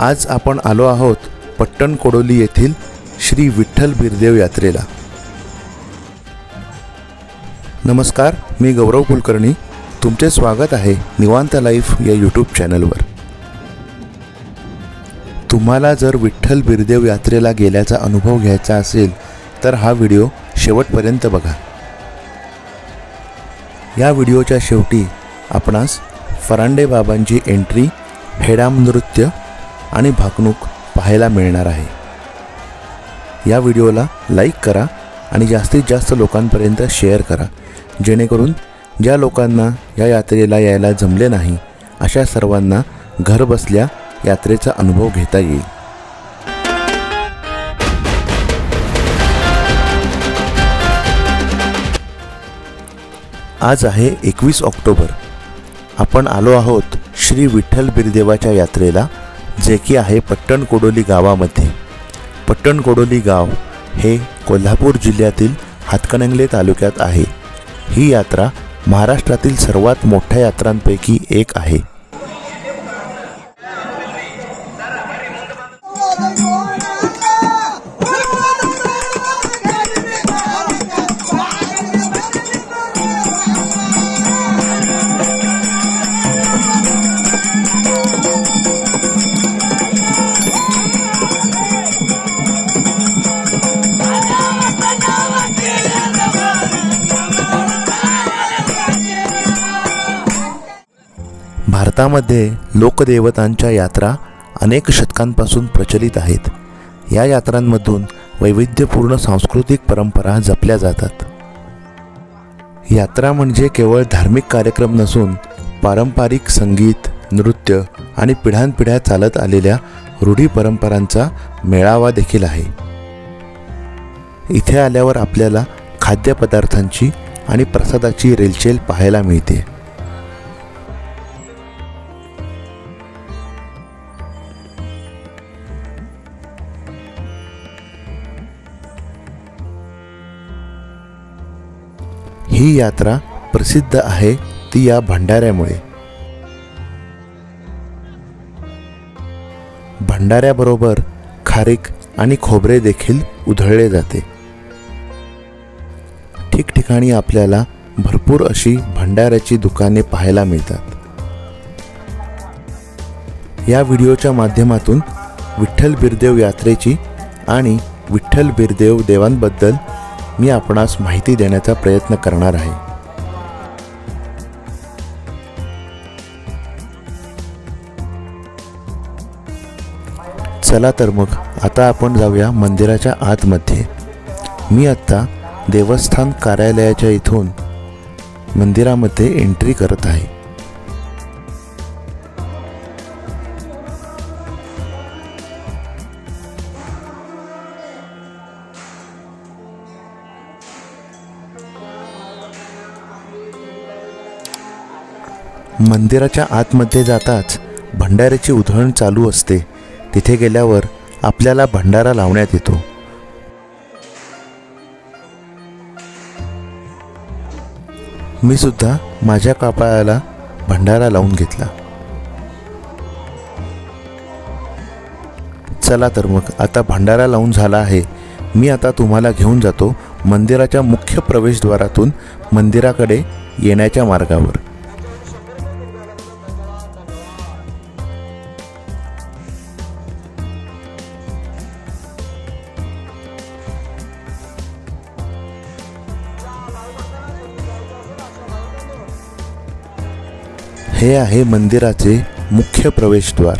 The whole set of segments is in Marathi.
आज आपण आलो आहोत पट्टण कोडोली येथील श्री विठ्ठल बिरदेव यात्रेला. नमस्कार मी गौरव कुलकर्णी. तुमचे स्वागत आहे निवांत लाईफ या यूट्यूब चॅनलवर. तुम्हाला जर विठ्ठल बिरदेव यात्रेला गेल्याचा अनुभव घ्यायचा असेल तर हा व्हिडिओ शेवटपर्यंत बघा. या व्हिडिओच्या शेवटी आपणास फरांडे बाबांची एंट्री हेडाम नृत्य आणि भाकणूक पाहायला मिळणार आहे. या व्हिडिओला लाईक करा आणि जास्तीत जास्त लोकांपर्यंत शेअर करा. जेणेकरून ज्या लोकांना या यात्रेला यायला जमले नाही अशा सर्वांना घर बसल्या यात्रेचा अनुभव घेता येईल. आज आहे एकवीस ऑक्टोबर. आपण आलो आहोत श्री विठ्ठल बिरदेवाच्या यात्रेला. जे की आहे पट्टण कोडोली गावामध्ये. पट्टण कोडोली गाव हे कोल्हापूर जिल्ह्यातील हातकणंगले तालुक्यात आहे. ही यात्रा महाराष्ट्रातील सर्वात मोठ्या यात्रांपैकी एक आहे. भारतामध्ये लोकदेवतांच्या यात्रा अनेक शतकांपासून प्रचलित आहेत. या यात्रांमधून वैविध्यपूर्ण सांस्कृतिक परंपरा जपल्या जातात. यात्रा म्हणजे केवळ धार्मिक कार्यक्रम नसून पारंपरिक संगीत नृत्य आणि पिढ्यानपिढ्या चालत आलेल्या रूढी परंपरांचा मेळावा देखील आहे. इथे आल्यावर आपल्याला खाद्यपदार्थांची आणि प्रसादाची रेलचेल पाहायला मिळते. ही यात्रा प्रसिद्ध आहे ती या भंडाऱ्यामुळे. भंडाऱ्याबरोबर खारीक आणि खोबरे देखील उधळले जाते. ठिकठिकाणी आपल्याला भरपूर अशी भंडाऱ्याची दुकाने पाहायला मिळतात. या व्हिडिओच्या माध्यमातून विठ्ठल बिरदेव यात्रेची आणि विठ्ठल बिरदेव देवांबद्दल मी आपणास माहिती देण्याचा प्रयत्न करणार आहे. चला तर मग आता आपण जाऊया मंदिराच्या आतमध्ये. मी आत्ता देवस्थान कार्यालयाच्या इथून मंदिरामध्ये एंट्री करत आहे. मंदिराच्या आतमध्ये जाताच भंडाऱ्याची उधळण चालू असते. तिथे गेल्यावर आपल्याला भंडारा लावण्यात येतो. मी सुद्धा माझ्या कापाळाला भंडारा लावून घेतला. चला तर मग आता भंडारा लावून झाला आहे. मी आता तुम्हाला घेऊन जातो मंदिराच्या मुख्य प्रवेशद्वारातून मंदिराकडे येण्याच्या मार्गावर. हे आहे मंदिराचे मुख्य प्रवेशद्वार.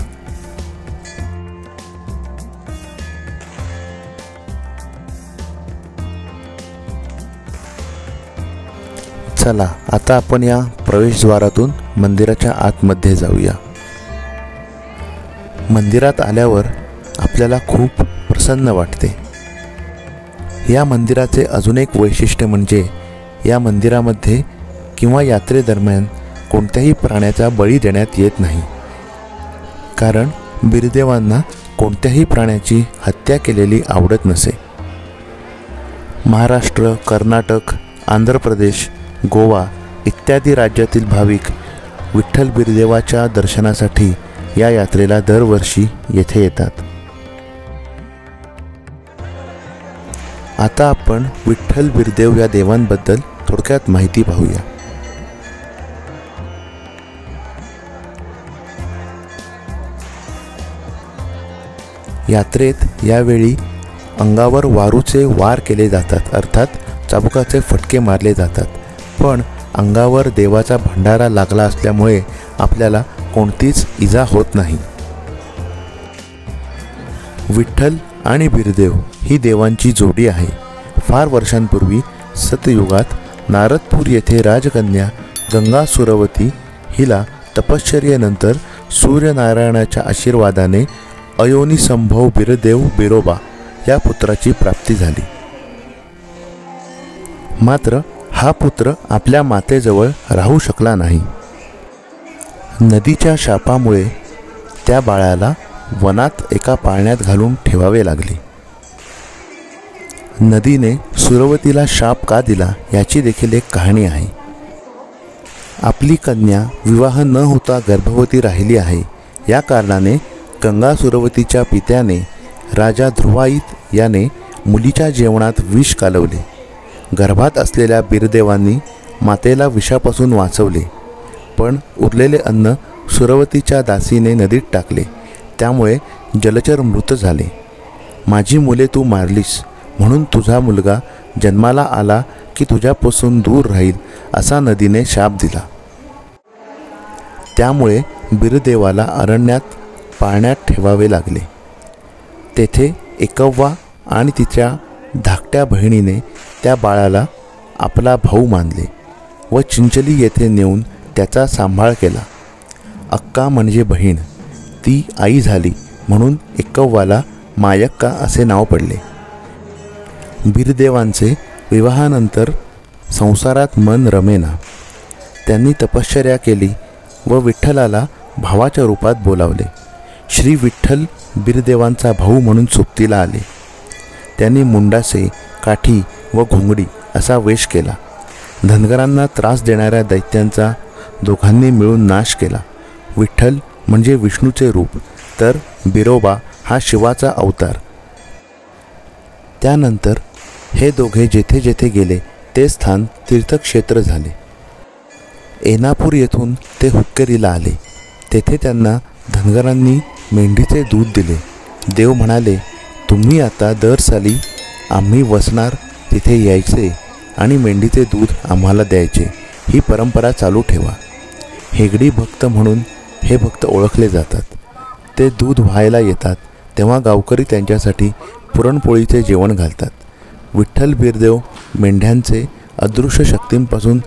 चला आता आपण या प्रवेशद्वारातून मंदिराच्या आतमध्ये जाऊया. मंदिरात आल्यावर आपल्याला खूप प्रसन्न वाटते. या मंदिराचे अजून एक वैशिष्ट्य म्हणजे या मंदिरामध्ये किंवा यात्रेदरम्यान कोणत्याही प्राण्याचा बळी देण्यात येत नाही. कारण बिरदेवांना कोणत्याही प्राण्याची हत्या केलेली आवडत नसे. महाराष्ट्र कर्नाटक आंध्र प्रदेश गोवा इत्यादी राज्यातील भाविक विठ्ठल बिरदेवाच्या दर्शनासाठी या यात्रेला दरवर्षी येथे येतात. आता आपण विठ्ठल बिरदेव या देवांबद्दल थोडक्यात माहिती पाहूया. यात्रेत यावेळी अंगावर वारूचे वार केले जातात अर्थात चाबुकाचे फटके मारले जातात. पण अंगावर देवाचा भंडारा लागला असल्यामुळे आपल्याला कोणतीच इजा होत नाही. विठ्ठल आणि बिरदेव ही देवांची जोडी आहे. फार वर्षांपूर्वी सतयुगात नारदपूर येथे राजकन्या गंगा सुरवती हिला तपश्चर्येनंतर सूर्यनारायणाच्या आशीर्वादाने अयोनी संभव बिरदेव बिरोबा या पुत्राची प्राप्ती झाली. मात्र हा पुत्र आपल्या मातेजवळ राहू शकला नाही. नदीच्या शापामुळे त्या बाळाला वनात एका पाळण्यात घालून ठेवावे लागले. नदीने सुरवतीला शाप का दिला याची देखील एक कहाणी आहे. आपली कन्या विवाह न होता गर्भवती राहिली आहे. या कारणाने गंगा सुरवतीच्या पित्याने राजा ध्रुवाईत याने मुलीच्या जेवणात विष कालवले. गर्भात असलेल्या बीरदेवांनी मातेला विषापासून वाचवले. पण उरलेले अन्न सुरवतीच्या दासीने नदीत टाकले. त्यामुळे जलचर मृत झाले. माझी मुले तू मारलीस म्हणून तुझा मुलगा जन्माला आला की तुझ्यापासून दूर राहील असा नदीने शाप दिला. त्यामुळे बीरदेवाला अरण्यात पाळण्यात ठेवावे लागले. तेथे एकव्वा आणि तिच्या धाकट्या बहिणीने त्या बाळाला आपला भाऊ मानले व चिंचली येथे नेऊन त्याचा सांभाळ केला. अक्का म्हणजे बहीण ती आई झाली म्हणून एकव्वाला मायक्का असे नाव पडले. बिरदेवांचे विवाहानंतर संसारात मन रमेना. त्यांनी तपश्चर्या केली व विठ्ठलाला भावाच्या रूपात बोलावले. श्री विठ्ठल बिरदेवांचा भाऊ म्हणून सोबतीला आले. त्यांनी मुंडासे काठी व घोंगडी असा वेश केला. धनगरांना त्रास देणाऱ्या दैत्यांचा दोघांनी मिळून नाश केला. विठ्ठल म्हणजे विष्णूचे रूप तर बिरोबा हा शिवाचा अवतार. त्यानंतर हे दोघे जेथे जेथे गेले ते स्थान तीर्थक्षेत्र झाले. एनापूर येथून ते हुक्केरीला आले. तेथे त्यांना धनगरांनी मेंढीचे दूध दिले. देव म्हणाले तुम्ही आता दर साली आम्ही वसणार तिथे यायचे आणि मेंढीचे दूध आम्हाला द्यायचे. ही परंपरा चालू ठेवा. हेगडी भक्त म्हणून हे भक्त ओळखले जातात. ते दूध व्हायला येतात तेव्हा गावकरी त्यांच्यासाठी पुरणपोळीचे जेवण घालतात. विठ्ठल बिरदेव मेंढ्यांचे अदृश्य शक्तींपासून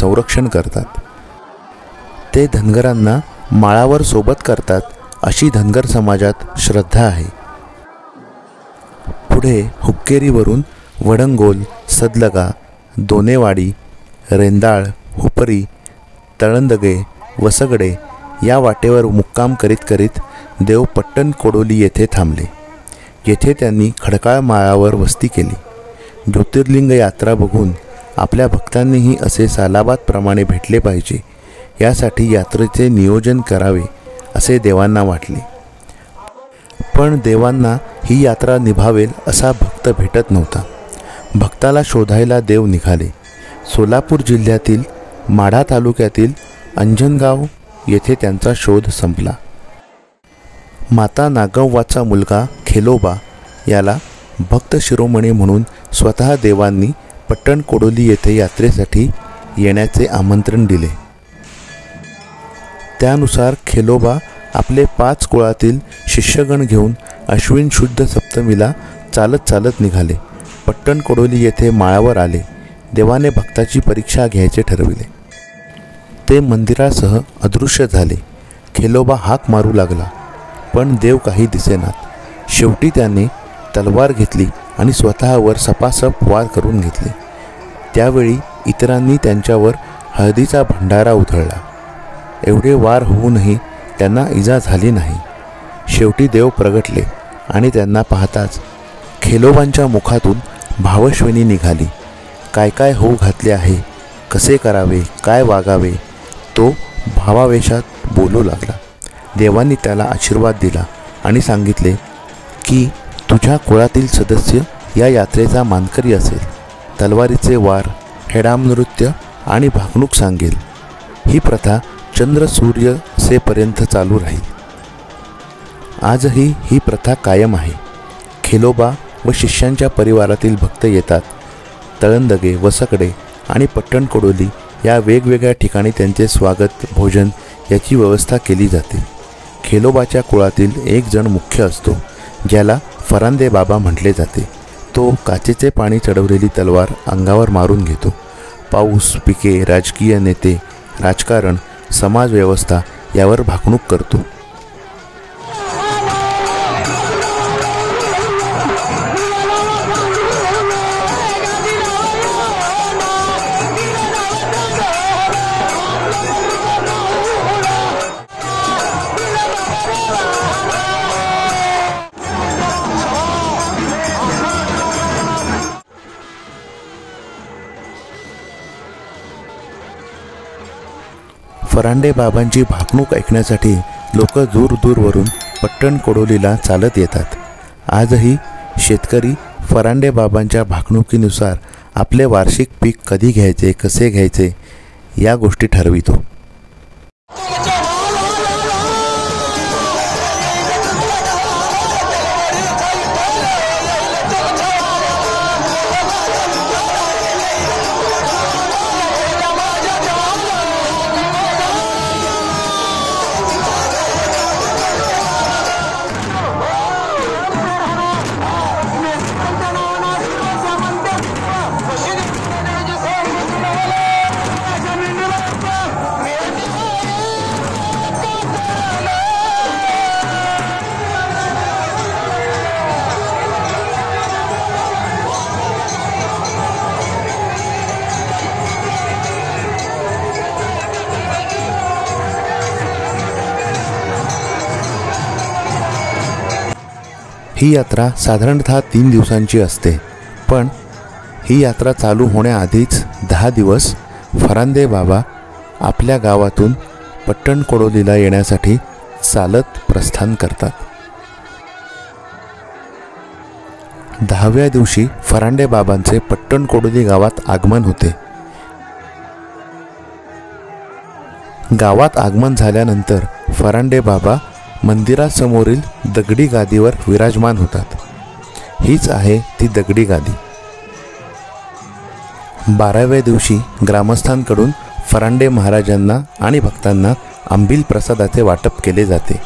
संरक्षण करतात. ते धनगरांना माळावर सोबत करतात. अशी धनगर समाजात श्रद्धा आहे. पुढे हुक्केरीवरून वडंगोल सदलगा दोनेवाडी रेंदाळ हुपरी तळंदगे वसगडे या वाटेवर मुक्काम करीत करीत देव पट्टण कोडोली येथे थांबले. येथे त्यांनी खडकाळ माळावर वस्ती केली. ज्योतिर्लिंग यात्रा बघून आपल्या भक्तांनीही असे सालाबादप्रमाणे भेटले पाहिजे. यासाठी यात्रेचे नियोजन करावे असे देवांना वाटले. पण देवांना ही यात्रा निभावेल असा भक्त भेटत नव्हता. भक्ताला शोधायला देव निघाले. सोलापूर जिल्ह्यातील माढा तालुक्यातील अंजनगाव येथे त्यांचा शोध संपला. माता नागव्वाचा मुलगा खेलोबा याला भक्त शिरोमणी म्हणून स्वतः देवांनी पट्टणकोडोली येथे यात्रेसाठी येण्याचे आमंत्रण दिले. त्यानुसार खेलोबा आपले पाच कुळातील शिष्यगण घेऊन अश्विन शुद्ध सप्तमीला चालत चालत निघाले. पट्टण कोडोली येथे माळावर आले. देवाने भक्ताची परीक्षा घ्यायचे ठरविले. ते मंदिरासह अदृश्य झाले. खेलोबा हाक मारू लागला. पण देव काही दिसेनात. शेवटी त्याने तलवार घेतली आणि स्वतःवर सपासप वार करून घेतले. त्यावेळी इतरांनी त्यांच्यावर हळदीचा भंडारा उधळला. एवढे वार होऊनही त्यांना इजा झाली नाही. शेवटी देव प्रगटले आणि त्यांना पाहताच खेलोबांच्या मुखातून भावश्विनी निघाली. काय काय होऊ घातले आहे? कसे करावे? काय वागावे? तो भावावेशात बोलू लागला. देवांनी त्याला आशीर्वाद दिला आणि सांगितले की तुझ्या कुळातील सदस्य या यात्रेचा मानकरी असेल. तलवारीचे वार हेडाम नृत्य आणि भागणूक सांगेल. ही प्रथा चंद्र सूर्य सेपर्यंत चालू राहील. आजही ही प्रथा कायम आहे. खेलोबा व शिष्यांच्या परिवारातील भक्त येतात. तळंदगे वसकडे आणि पट्टणकोडोली या वेगवेगळ्या ठिकाणी त्यांचे स्वागत भोजन याची व्यवस्था केली जाते. खेलोबाच्या कुळातील एक जण मुख्य असतो ज्याला फरांदे बाबा म्हटले जाते. तो काचेचे पाणी चढवलेली तलवार अंगावर मारून घेतो. पाऊस पिके राजकीय नेते राजकारण समाजव्यवस्था यावर भाकणूक करतो. फरांडे बाबांची भाकणूक ऐकण्यासाठी लोक दूर दूरवरून पट्टण कोडोलीला चालत येतात. आजही शेतकरी फरांडे बाबांच्या भाकणुकीनुसार आपले वार्षिक पीक कधी घ्यायचे कसे घ्यायचे या गोष्टी ठरवितो. ही यात्रा साधारणतः तीन दिवसांची असते. पण ही यात्रा चालू होण्याआधीच दहा दिवस फरांदे बाबा आपल्या गावातून पट्टण कोडोलीला येण्यासाठी चालत प्रस्थान करतात. दहाव्या दिवशी फरांडे बाबांचे पट्टण कोडोली गावात आगमन होते. गावात आगमन झाल्यानंतर फरांडे बाबा मंदिरासमोरील दगडी गादीवर विराजमान होतात. हीच आहे ती दगडी गादी. बाराव्या दिवशी ग्रामस्थांकडून फरांडे महाराजांना आणि भक्तांना आंबील प्रसादाचे वाटप केले जाते.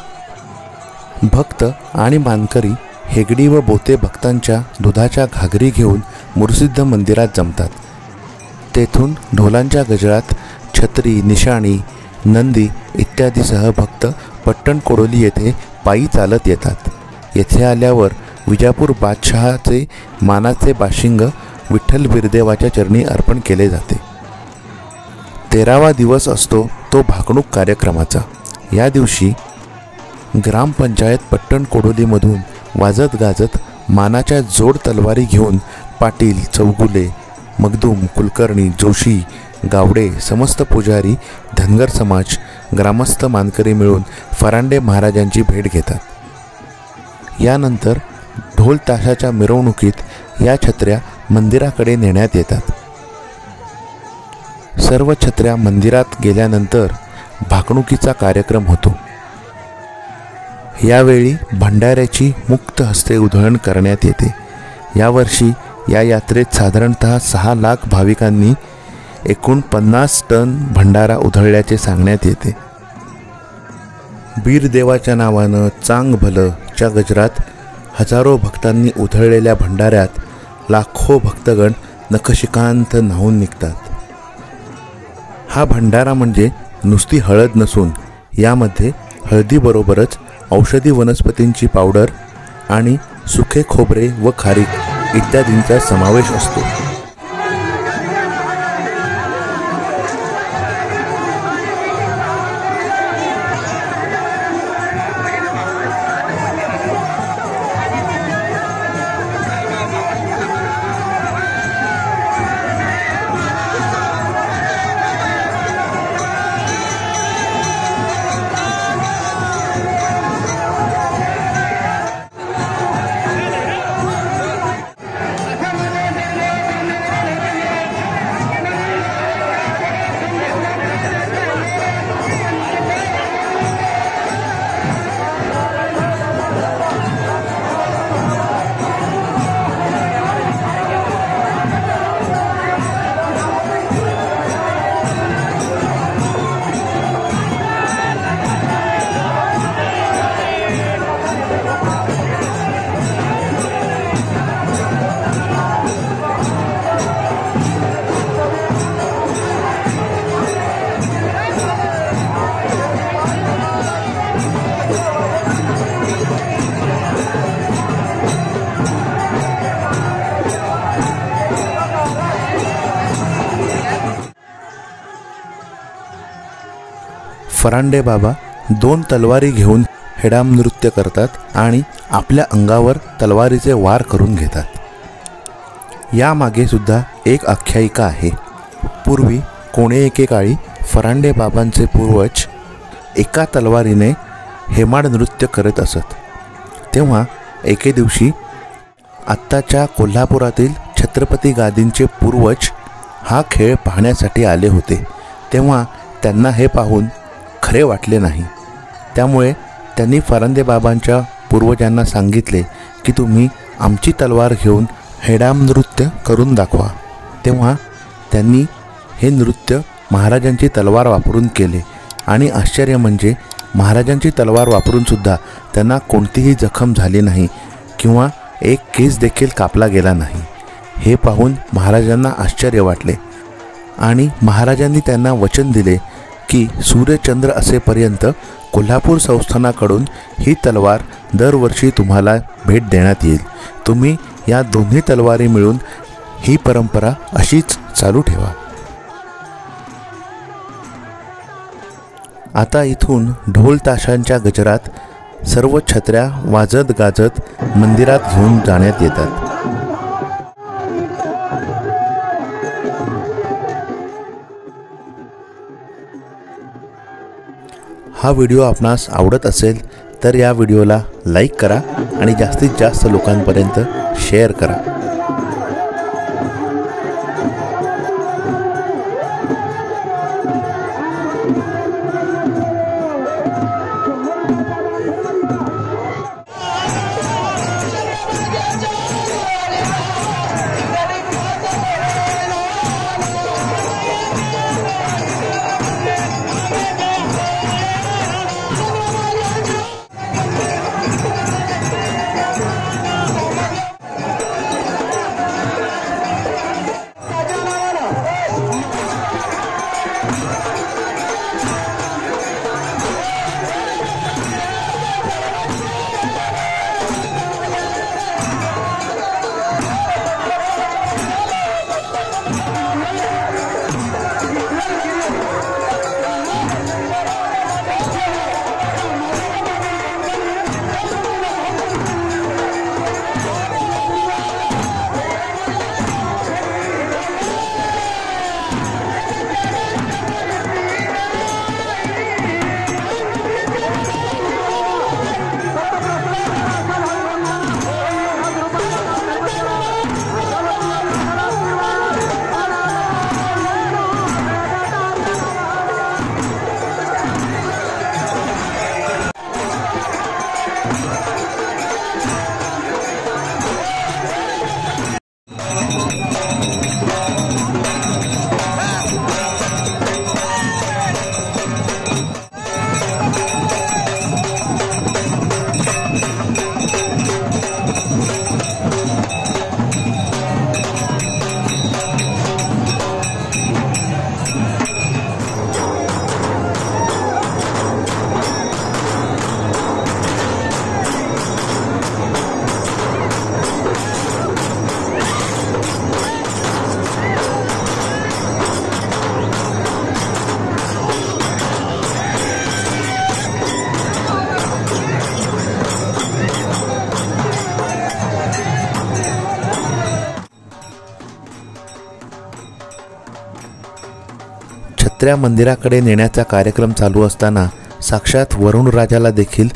भक्त आणि मानकरी हेगडी व बोते भक्तांच्या दुधाच्या घागरी घेऊन मुरसिद्ध मंदिरात जमतात. तेथून ढोलांच्या गजरात छत्री निशाणी नंदी इत्यादीसह भक्त पट्टण कोडोली येथे पायी चालत येतात. येथे आल्यावर विजापूर बादशहाचे मानाचे बाशिंग विठ्ठल बिरदेवाच्या चरणी अर्पण केले जाते. तेरावा दिवस असतो तो भाकणूक कार्यक्रमाचा. या दिवशी ग्रामपंचायत पट्टण कोडोलीमधून वाजत गाजत मानाच्या जोड तलवारी घेऊन पाटील चौगुले मगदूम कुलकर्णी जोशी गावडे समस्त पुजारी धनगर समाज ग्रामस्थ मानकरी मिळून फरांडे महाराजांची भेट घेतात. यानंतर ढोल ताशाच्या मिरवणुकीत या छत्र्या मंदिराकडे नेण्यात येतात. सर्व छत्र्या मंदिरात गेल्यानंतर भाकणुकीचा कार्यक्रम होतो. यावेळी भंडाऱ्याची मुक्त हस्ते उधळण करण्यात येते. यावर्षी या यात्रेत साधारणतः सहा लाख भाविकांनी एकूण पन्नास टन भंडारा उधळल्याचे सांगण्यात येते. बीरदेवाच्या नावानं चांग भलं च्या गजरात हजारो भक्तांनी उधळलेल्या भंडाऱ्यात लाखो भक्तगण नखशिकांत न्हावून निघतात. हा भंडारा म्हणजे नुसती हळद नसून यामध्ये हळदीबरोबरच औषधी वनस्पतींची पावडर आणि सुखे खोबरे व खारीक इत्यादींचा समावेश असतो. फरांडे बाबा दोन तलवारी घेऊन हेडाम नृत्य करतात आणि आपल्या अंगावर तलवारीचे वार करून घेतात. यामागे सुद्धा एक आख्यायिका आहे. पूर्वी कोणे एकेकाळी फरांडे बाबांचे पूर्वज एका तलवारीने हेमाड नृत्य करत असत. तेव्हा एके दिवशी आत्ताच्या कोल्हापुरातील छत्रपती गादींचे पूर्वज हा खेळ पाहण्यासाठी आले होते. तेव्हा त्यांना हे पाहून खरे वाटले नाही. त्यामुळे त्यांनी फरंदेबाबांच्या पूर्वजांना सांगितले की तुम्ही आमची तलवार घेऊन हेडाम नृत्य करून दाखवा. तेव्हा त्यांनी हे नृत्य महाराजांची तलवार वापरून केले. आणि आश्चर्य म्हणजे महाराजांची तलवार वापरूनसुद्धा त्यांना कोणतीही जखम झाली नाही किंवा एक केस देखील कापला गेला नाही. हे पाहून महाराजांना आश्चर्य वाटले. आणि महाराजांनी त्यांना वचन दिले की सूर्यचंद्र असेपर्यंत कोल्हापूर संस्थानाकडून ही तलवार दरवर्षी तुम्हाला भेट देण्यात येईल. तुम्ही या दोन्ही तलवारी मिळून ही परंपरा अशीच चालू ठेवा. आता इथून ढोल ताशांच्या गजरात सर्व छत्र्या वाजत गाजत मंदिरात घेऊन जाण्यात येतात. हा व्हिडिओ आपणास आवडत असेल तर या व्हिडिओला लाईक करा आणि जास्तीत जास्त लोकांपर्यंत शेअर करा. छत्र्या मंदिराकडे नेण्याचा कार्यक्रम चालू असताना साक्षात वरुण राजाला देखील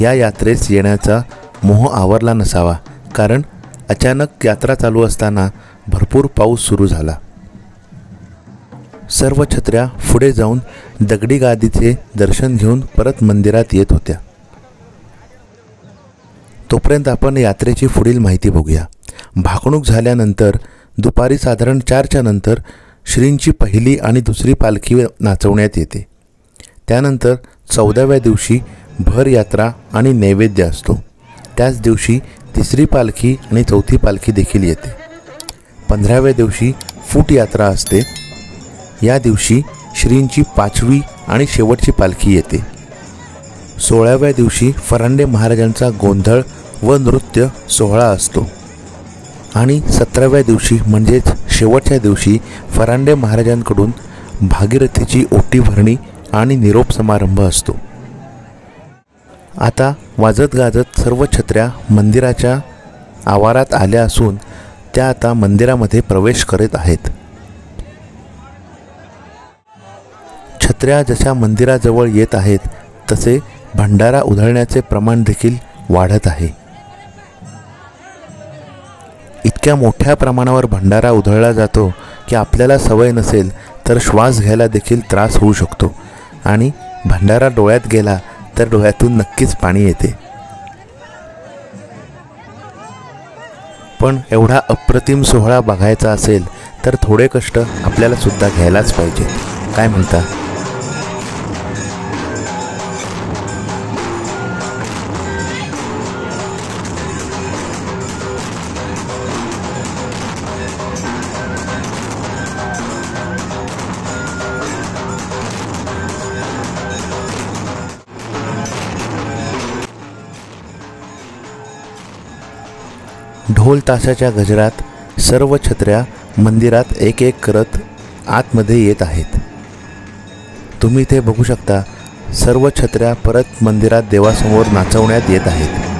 या यात्रेस येण्याचा मोह आवरला नसावा. कारण अचानक यात्रा चालू असताना भरपूर पाऊस सुरू झाला. सर्व छत्र्या पुढे जाऊन दगडी गादीचे दर्शन घेऊन परत मंदिरात येत होत्या. तोपर्यंत आपण यात्रेची पुढील माहिती बघूया. भाकणूक झाल्यानंतर दुपारी साधारण चारच्या नंतर श्रींची पहिली आणि दुसरी पालखी नाचवण्यात येते. त्यानंतर चौदाव्या दिवशी भर यात्रा आणि नैवेद्य असतो. त्याच दिवशी तिसरी पालखी आणि चौथी पालखी देखील येते. पंधराव्या दिवशी फूट यात्रा असते. या दिवशी श्रींची पाचवी आणि शेवटची पालखी येते. सोळाव्या दिवशी फरांडे महाराजांचा गोंधळ व नृत्य सोहळा असतो. आणि सतराव्या दिवशी म्हणजेच शेवटच्या दिवशी फरांडे महाराजांकडून भागीरथीची ओटी भरणी आणि निरोप समारंभ असतो. आता वाजत गाजत सर्व छत्र्या मंदिराच्या आवारात आल्या असून त्या आता मंदिरामध्ये प्रवेश करीत आहेत. छत्र्या जशा मंदिराजवळ येत आहेत तसे भंडारा उधळण्याचे प्रमाण देखील वाढत आहे. इतक्या मोठ्या प्रमाणावर भंडारा उधळला जातो की आपल्याला सवय नसेल तर श्वास घ्यायला देखील त्रास होऊ शकतो. आणि भंडारा डोळ्यात गेला तर डोळ्यातून नक्कीच पाणी येते. पण एवढा अप्रतिम सोहळा बघायचा असेल तर थोडे कष्ट आपल्याला सुद्धा घ्यायलाच पाहिजे. काय म्हणता? ढोल तासाच्या गजरात सर्व छत्र्या मंदिरात एक एक करत आतमध्ये येत आहेत. तुम्ही ते बघू शकता सर्व छत्र्या परत मंदिरात देवासमोर नाचवण्यात येत आहेत.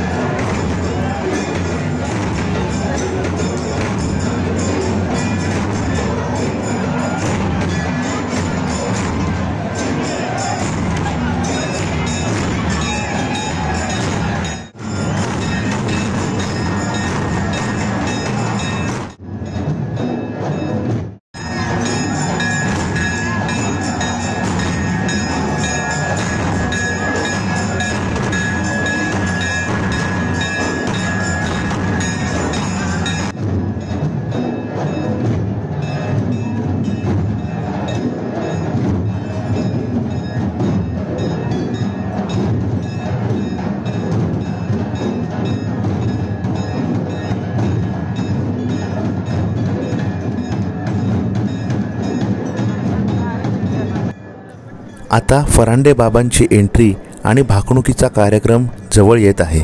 आता फरांडे बाबांची एंट्री आणि भाकणुकीचा कार्यक्रम जवळ येत आहे.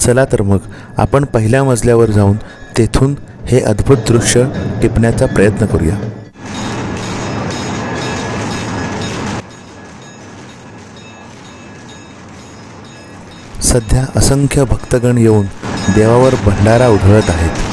चला तर मग आपण पहिल्या मजल्यावर जाऊन तेथून हे अद्भुत दृश्य टिपण्याचा प्रयत्न करूया. सध्या असंख्य भक्तगण येऊन देवावर भंडारा उधळत आहेत.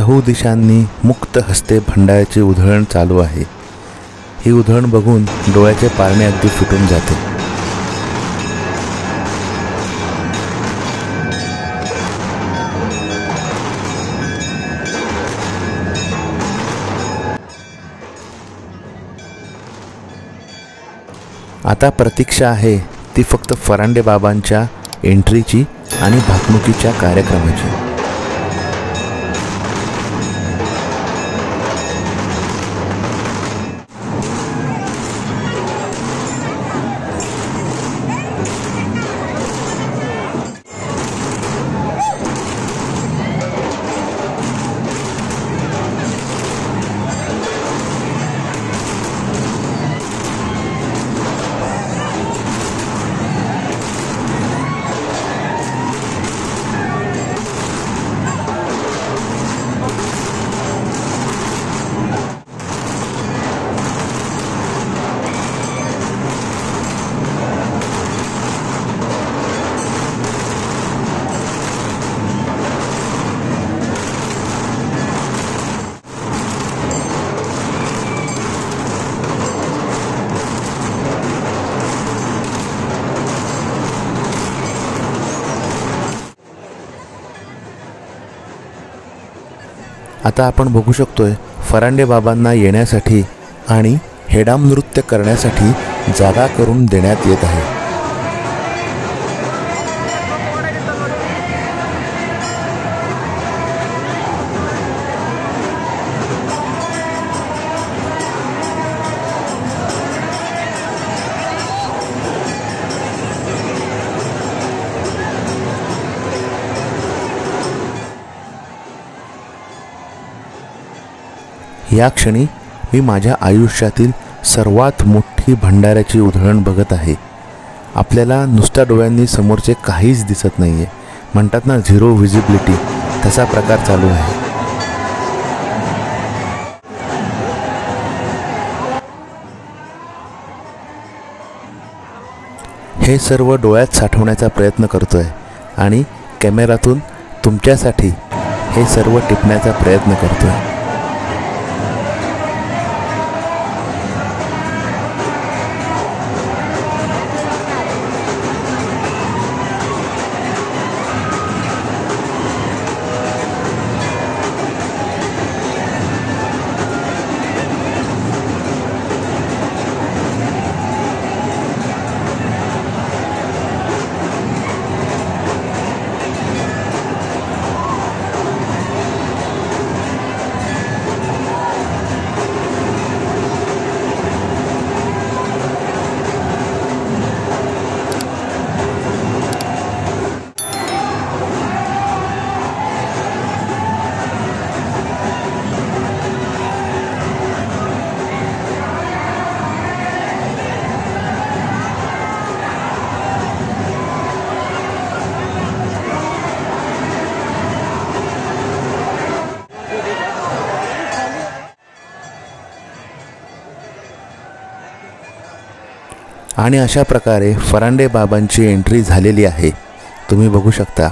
दिशांनी मुक्त हस्ते भंडाऱ्याची उधळण चालू आहे. ही उधळण बघून डोळ्याचे पारणे अगदी फुटून जाते. आता प्रतीक्षा आहे ती फक्त फरांडे बाबांच्या एंट्रीची आणि भाकणुकीच्या कार्यक्रमाची. आता आपण बघू शकतोय फरांडे बाबांना येण्यासाठी आणि हेडाम नृत्य करण्यासाठी जागा करून देण्यात येत आहे. या क्षणी मी माझ्या आयुष्यातील सर्वात मोठी भंडाऱ्याची उधळण बघत आहे. आपल्याला नुसत्या डोळ्यांनी समोरचे काहीच दिसत नाही आहे म्हणतात ना झिरो व्हिजिबिलिटी तसा प्रकार चालू आहे. हे सर्व डोळ्यात साठवण्याचा प्रयत्न करतो आहे आणि कॅमेऱ्यातून तुमच्यासाठी हे सर्व टिपण्याचा प्रयत्न करतो आहे आणि अशा प्रकारे फरांडे बाबांची एंट्री झालेली आहे. तुम्ही बघू शकता.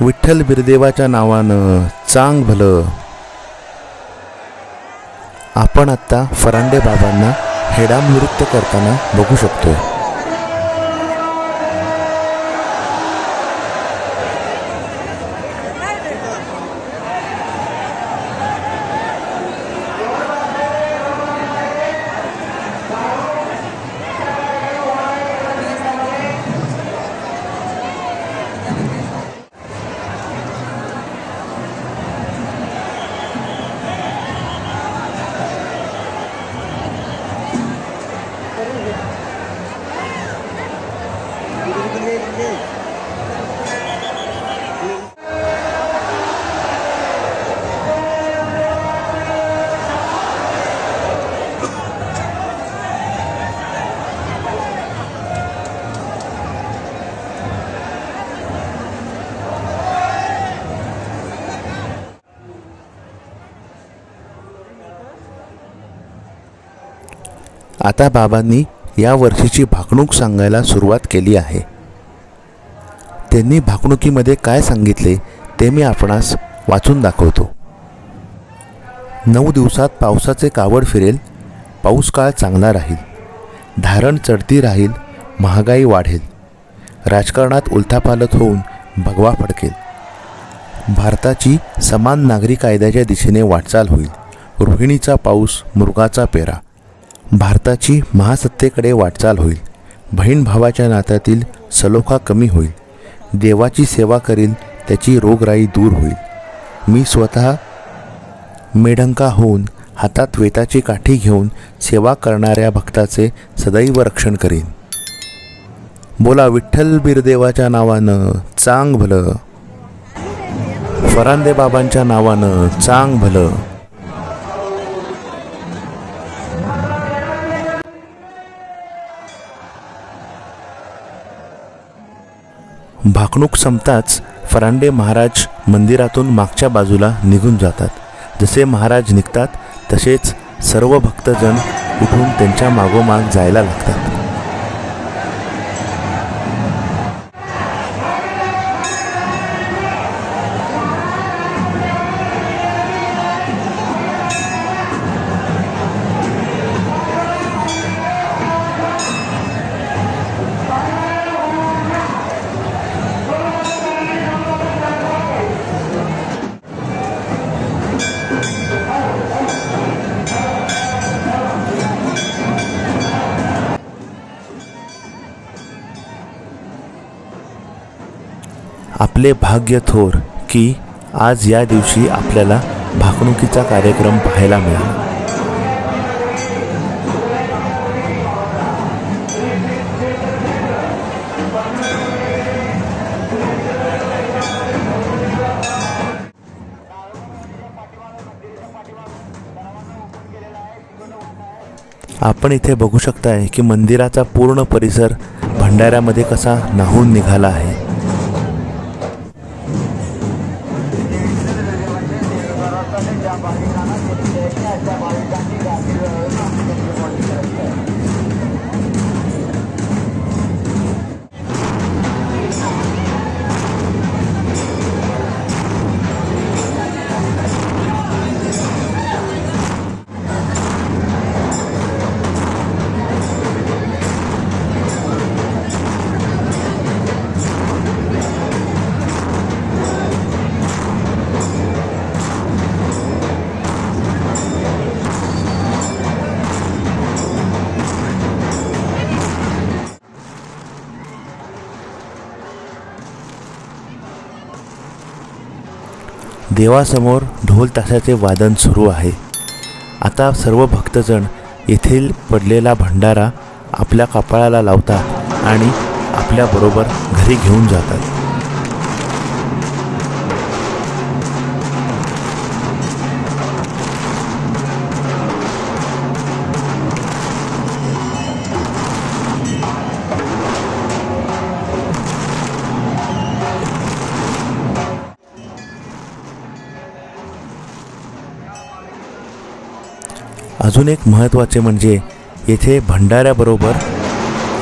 विठ्ठल बिरदेवाच्या नावानं चांग भलं. आपण आत्ता फरांडे बाबांना हेडाम नृत्य करताना बघू शकतो आता बाबांनी या वर्षीची भाकणूक सांगायला सुरुवात केली आहे. त्यांनी भाकणुकीमध्ये काय सांगितले ते मी आपणास वाचून दाखवतो. नऊ दिवसात पावसाचे कावड फिरेल पाऊस काळ चांगला राहील. धारण चढती राहील महागाई वाढेल. राजकारणात उलथापालथ होऊन भगवा फडकेल. भारताची समान नागरी कायद्याच्या दिशेने वाटचाल होईल. रोहिणीचा पाऊस मृगाचा पेरा. भारताची महासत्तेकडे वाटचाल होईल. बहीण भावाच्या नात्यातील सलोखा कमी होईल. देवाची सेवा करील त्याची रोगराई दूर होईल. मी स्वतः मेढंका होऊन हातात वेताची काठी घेऊन सेवा करणाऱ्या भक्ताचे सदैव रक्षण करीन. बोला विठ्ठल बिरदेवाच्या नावानं चांग भलं. फरांदे बाबांच्या नावानं चांग भलं. भाकणूक संपताच फरांडे महाराज मंदिरातून मागच्या बाजूला निघून जातात. जसे महाराज निघतात तसेच सर्व भक्तजण उठून त्यांच्या मागोमाग जायला लागतात. भाग्य थोर की आज या दिवशी आपल्याला भाकणुकीचा कार्यक्रम पाहायला मिळाला. आपण इथे बघू शकताय की मंदिराचा पूर्ण परिसर भंडाऱ्यामध्ये कसा नाहून निघाला आहे. देवासमोर ढोल ताशाचे वादन सुरू आहे. आता सर्व भक्तजण येथील पडलेला भंडारा आपल्या कपाळाला लावतात आणि आपल्याबरोबर घरी घेऊन जातात. अजून एक महत्त्वाचे म्हणजे येथे भंडाऱ्याबरोबर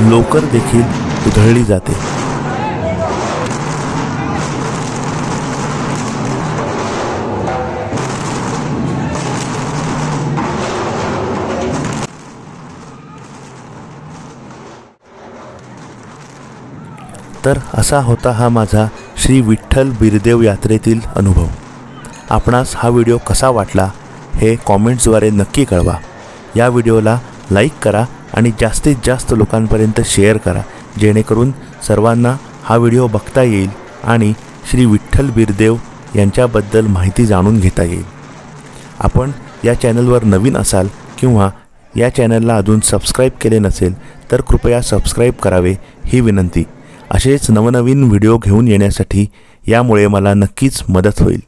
लोकर देखील उधळली जाते. तर असा होता हा माझा श्री विठ्ठल बिरदेव यात्रेतील अनुभव. आपणास हा व्हिडिओ कसा वाटला हे कॉमेंट्सद्वारे नक्की कळवा. या व्हिडिओला लाईक करा आणि जास्तीत जास्त लोकांपर्यंत शेअर करा जेणेकरून सर्वांना हा व्हिडिओ बघता येईल आणि श्री विठ्ठल बिरदेव यांच्याबद्दल माहिती जाणून घेता येईल. आपण या चॅनलवर नवीन असाल किंवा या चॅनलला अजून सबस्क्राईब केले नसेल तर कृपया सबस्क्राईब करावे ही विनंती. असेच नवनवीन व्हिडिओ घेऊन येण्यासाठी यामुळे मला नक्कीच मदत होईल.